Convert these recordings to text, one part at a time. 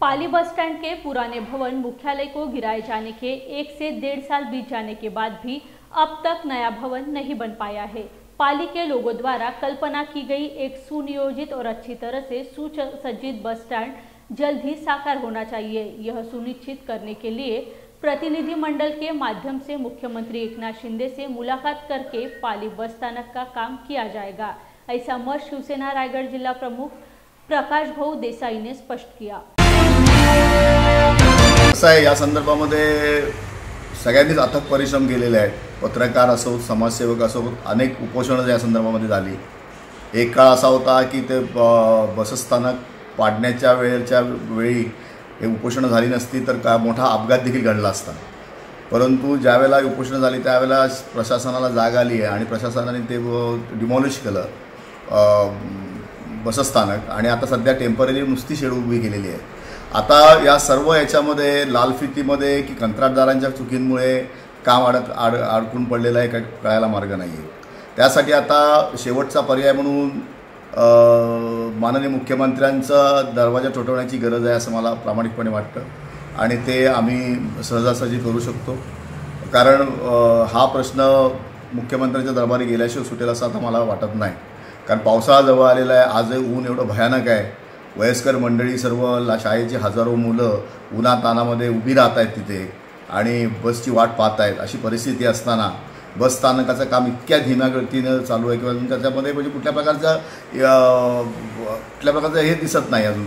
Pali bus stand के पुराने भवन मुख्यालय को गिराए जाने के एक से डेढ़ साल बीत जाने के बाद भी अब तक नया भवन नहीं बन पाया है। पाली के लोगों द्वारा कल्पना की गई एक सुनियोजित और अच्छी तरह से सुसज्जित बस स्टैंड जल्द ही साकार होना चाहिए। यह सुनिश्चित करने के लिए प्रतिनिधि मंडल के माध्यम से मुख्यमंत्री एकनाथ शिंदे से मुलाकात करके पाली बस स्थानक का काम किया जाएगा। ऐसा मत शिवसेना रायगढ़ जिला प्रमुख प्रकाश भाऊ देसाई ने स्पष्ट किया। कसं आहे या संदर्भामध्ये सगळ्यांनीच अथक परिश्रम केलेले आहेत. पत्रकार असो समाजसेवक असो अनेक उपोषणं या संदर्भामध्ये झाली. एक काळ असा होता की ते ब- बसस्थानक पाडण्याच्या वेळेच्या वेळी हे उपोषणं झाली नसती तर का मोठा अपघात देखील घडला असता. परंतु ज्यावेळेला उपोषणं झाली त्यावेळेला प्रशासनाला जाग आली आहे आणि प्रशासनाने ते डिमॉलिश केलं बसस्थानक. आणि आता सध्या टेंपररी नुसती शेड उभी केलेली आहे. आता या सर्व याच्यामध्ये लालफितीमध्ये की कंत्राटदारांच्या चुकींमुळे काम अडक आड अडकून पडलेलं आहे काय कळायला मार्ग नाही आहे त्यासाठी आता शेवटचा पर्याय म्हणून माननीय मुख्यमंत्र्यांचा दरवाजा ठोठवण्याची गरज आहे असं मला प्रामाणिकपणे वाटतं. आणि ते आम्ही सहजासहजी करू शकतो. कारण हा प्रश्न मुख्यमंत्र्यांच्या दरबारी गेल्याशिवाय सुटेल असं आता मला वाटत नाही. कारण पावसाळा जवळ आलेला आहे आजही ऊन एवढं भयानक आहे. वयस्कर मंडळी सर्व ला शाळेची हजारो मुलं उन्हातानामध्ये उभी राहत आहेत तिथे आणि बसची वाट पाहत आहेत अशी परिस्थिती असताना बस स्थानकाचं काम इतक्या धीम्यागतीनं चालू आहे किंवा अजून त्याच्यामध्ये म्हणजे कुठल्या प्रकारचं कुठल्या प्रकारचं हे दिसत नाही अजून.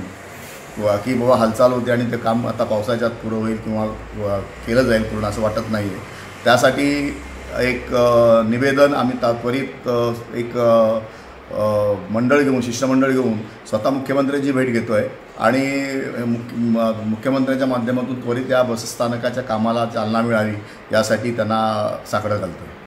किंवा की बाबा हालचाल होते आणि ते काम आता पावसाच्यात पुरं होईल किंवा केलं जाईल पूर्ण असं वाटत नाही आहे त्यासाठी एक निवेदन आम्ही ता त्वरित एक मंडळ घेऊन शिष्टमंडळ घेऊन स्वतः मुख्यमंत्र्यांची भेट घेतो आहे आणि मुख्य म- मुख्यमंत्र्यांच्या माध्यमातून त्वरित या बसस्थानकाच्या कामाला चालना मिळावी यासाठी त्यांना साकडं घालतो